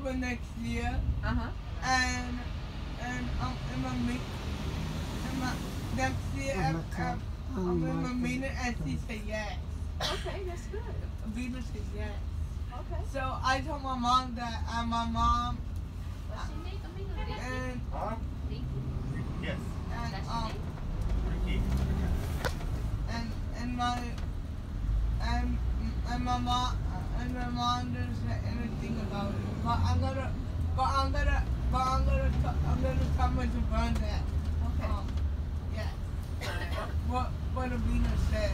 planning for next year, Uh huh. and and um, in my meet, in my next year, Oh my um, God. Oh I'm in my my meeting, and she said yes. Okay, that's good. Venus said yes. Okay. So I told my mom that, and my mom, What's your name? Amigo? and Huh? Yes. and um. Ricky. and and my and and my mom and my mom doesn't I'm gonna but I'm gonna but I'm gonna I'm gonna tell my Javon that Okay. um yeah what what Avina said.